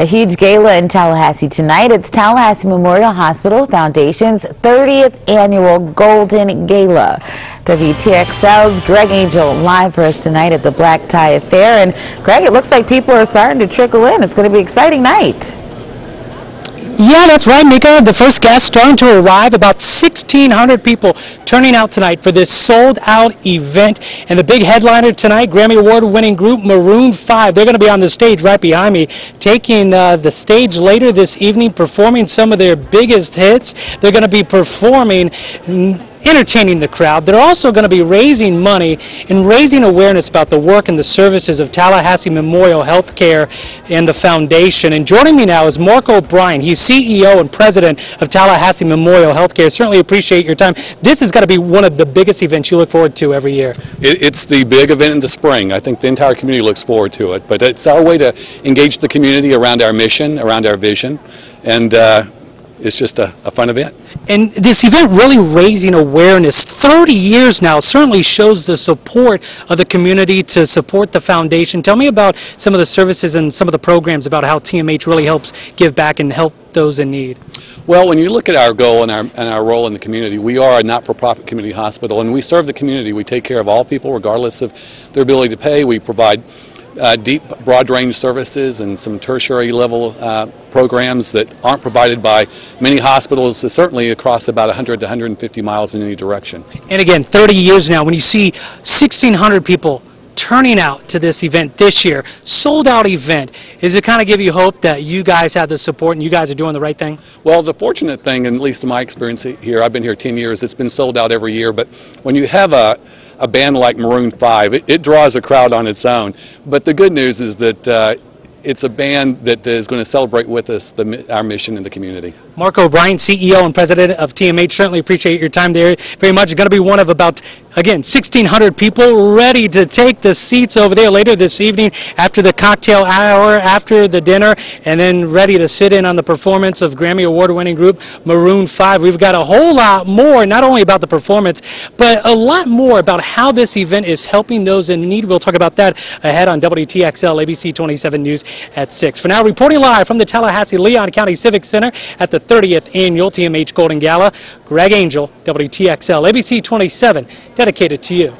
A huge gala in Tallahassee tonight. It's Tallahassee Memorial Hospital Foundation's 30th annual Golden Gala. WTXL's Greg Angel live for us tonight at the Black Tie Affair. And Greg, it looks like people are starting to trickle in. It's going to be an exciting night. Yeah, that's right, Mika. The first guests starting to arrive. About 1,600 people turning out tonight for this sold-out event. And the big headliner tonight, Grammy Award-winning group Maroon 5. They're going to be on the stage right behind me, taking uh, the stage later this evening, performing some of their biggest hits. They're going to be performing entertaining the crowd. They're also going to be raising money and raising awareness about the work and the services of Tallahassee Memorial Healthcare and the foundation. And joining me now is Mark O'Bryant. He's CEO and president of Tallahassee Memorial Healthcare. Certainly appreciate your time. This is going to be one of the biggest events you look forward to every year. it's the big event in the spring. I think the entire community looks forward to it. But it's our way to engage the community around our mission, around our vision, and uh, it's just a, a fun event. And this event really raising awareness 30 years now certainly shows the support of the community to support the foundation. Tell me about some of the services and some of the programs about how TMH really helps give back and help those in need. Well, when you look at our goal and our, and our role in the community, we are a not-for-profit community hospital and we serve the community. We take care of all people regardless of their ability to pay. We provide uh, deep, broad range services and some tertiary level uh, programs that aren't provided by many hospitals, certainly across about 100 to 150 miles in any direction. And again, 30 years now, when you see 1,600 people turning out to this event this year, sold out event. Is it kind of give you hope that you guys have the support and you guys are doing the right thing? Well, the fortunate thing, at least in my experience here, I've been here 10 years, it's been sold out every year, but when you have a, a band like Maroon 5, it, it draws a crowd on its own. But the good news is that uh, it's a band that is going to celebrate with us the, our mission in the community. Mark O'Bryant, CEO and President of TMH, certainly appreciate your time there very much. Going to be one of about, again, 1,600 people ready to take the seats over there later this evening after the cocktail hour, after the dinner, and then ready to sit in on the performance of Grammy Award-winning group Maroon 5. We've got a whole lot more, not only about the performance, but a lot more about how this event is helping those in need. We'll talk about that ahead on WTXL ABC 27 News at 6. For now, reporting live from the Tallahassee Leon County Civic Center at the 30th Annual TMH Golden Gala. Greg Angel, WTXL, ABC 27, dedicated to you.